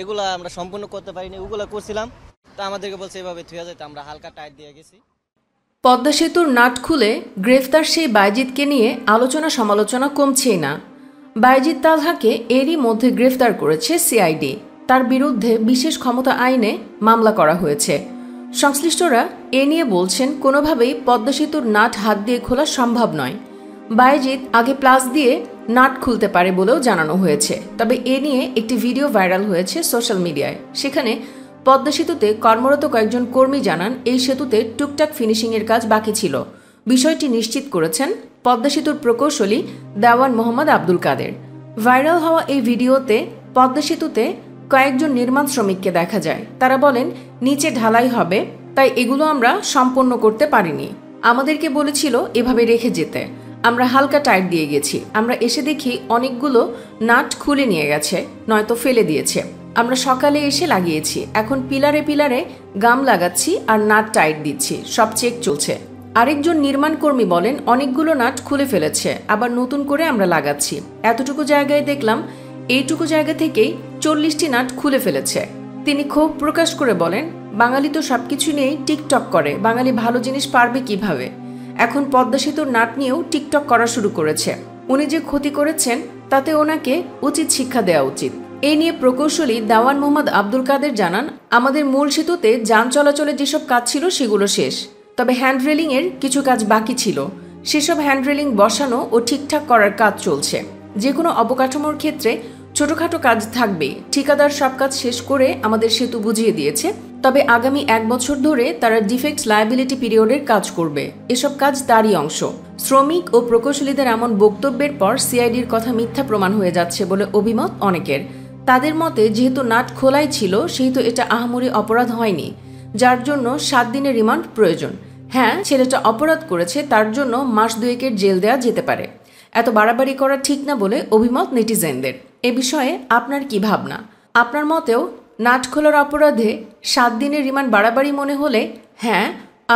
এগুলা আমরা সম্পূর্ণ করতে পারিনি, ওগুলো করছিলাম। তা আমাদেরকে বলছে এভাবে থুয়া যেতে আমরা হালকা টাইট দিয়ে গেছি। পদ্মা সেতুর নাট খুলে গ্রেফতার সেই বাইজিৎকে নিয়ে আলোচনা সমালোচনা কমছেই না। বাইজিৎ তালহাকে এরই মধ্যে গ্রেফতার করেছে সিআইডি। তার বিরুদ্ধে বিশেষ ক্ষমতা আইনে মামলা করা হয়েছে। সংশ্লিষ্টরা এ নিয়ে বলছেন, কোনোভাবেই পদ্মা সেতুর নাট হাত দিয়ে খোলা সম্ভব নয়। বাইজিৎ আগে প্লাস দিয়ে নাট খুলতে পারে বলেও জানানো হয়েছে। তবে এ নিয়ে একটি ভিডিও ভাইরাল হয়েছে সোশ্যাল মিডিয়ায়। সেখানে পদ্মা সেতুতে কর্মরত কয়েকজন কর্মী জানান, এই সেতুতে টুকটাক ফিনিশিংয়ের কাজ বাকি ছিল। বিষয়টি নিশ্চিত করেছেন পদ্মা সেতুর প্রকৌশলী দেওয়ান মোহাম্মদ আব্দুল কাদের। ভাইরাল হওয়া এই ভিডিওতে পদ্মা সেতুতে কয়েকজন নির্মাণ শ্রমিককে দেখা যায়। তারা বলেন, নিচে ঢালাই হবে, তাই এগুলো আমরা সম্পন্ন করতে পারিনি। আমাদেরকে বলেছিল এভাবে রেখে যেতে। আমরা হালকা টাইট দিয়ে গেছি। আমরা এসে দেখি অনেকগুলো নাট খুলে নিয়ে গেছে, নয়তো ফেলে দিয়েছে। আমরা সকালে এসে লাগিয়েছি। এখন পিলারে পিলারে গাম লাগাচ্ছি আর নাট টাইট দিচ্ছি। সব চেক চলছে। আরেকজন নির্মাণ কর্মী বলেন, অনেকগুলো নাট খুলে ফেলেছে। আবার নতুন করে আমরা লাগাচ্ছি। এতটুকু জায়গায় দেখলাম, এইটুকু জায়গা থেকেই চল্লিশটি নাট খুলে ফেলেছে। তিনি ক্ষোভ প্রকাশ করে বলেন, বাঙালি তো সবকিছু নিয়েই টিকটক করে। বাঙালি ভালো জিনিস পারবে কীভাবে? এখন পদ্মা সেতুর নাট নিয়েও টিকটক করা শুরু করেছে। উনি যে ক্ষতি করেছেন, তাতে ওনাকে উচিত শিক্ষা দেওয়া উচিত। এই নিয়ে প্রকৌশলী দাওয়ান মোহাম্মদ আব্দুল কাদের জানান, আমাদের মূল সেতুতে যান চলাচলের যেসব কাজ ছিল, সেগুলো শেষ। তবে হ্যান্ড রেলিংয়ের কিছু কাজ বাকি ছিল। সেসব হ্যান্ড রেলিং বসানো ও ঠিকঠাক করার কাজ চলছে। যে কোনো অবকাঠামোর ক্ষেত্রে ছোটখাটো কাজ থাকবে ঠিকাদার সব কাজ শেষ করে আমাদের সেতু বুঝিয়ে দিয়েছে। তবে আগামী এক বছর ধরে তারা ডিফেক্ট লায়াবিলিটি পিরিয়ডের কাজ করবে। এসব কাজ তারই অংশ। শ্রমিক ও প্রকৌশলীদের এমন বক্তব্যের পর সিআইডির কথা মিথ্যা প্রমাণ হয়ে যাচ্ছে বলে অভিমত অনেকের। তাদের মতে, যেহেতু নাট খোলাই ছিল, সেহেতু এটা আহামরি অপরাধ হয়নি, যার জন্য সাত দিনের রিমান্ড প্রয়োজন। হ্যাঁ ছেলেটা অপরাধ করেছে, তার জন্য মাস দুয়েকের জেল দেওয়া যেতে পারে। এত বাড়াবাড়ি করা ঠিক না বলে অভিমত নেটিজেনদের। এ বিষয়ে আপনার কি ভাবনা? আপনার মতেও নাট খোলার অপরাধে সাত দিনের রিমান্ড বাড়াবাড়ি মনে হলে হ্যাঁ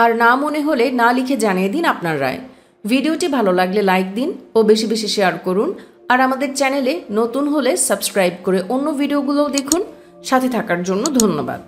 আর না মনে হলে না লিখে জানিয়ে দিন আপনার রায়। ভিডিওটি ভালো লাগলে লাইক দিন ও বেশি বেশি শেয়ার করুন। আর আমাদের চ্যানেলে নতুন হলে সাবস্ক্রাইব করে অন্য ভিডিওগুলোও দেখুন। সাথে থাকার জন্য ধন্যবাদ।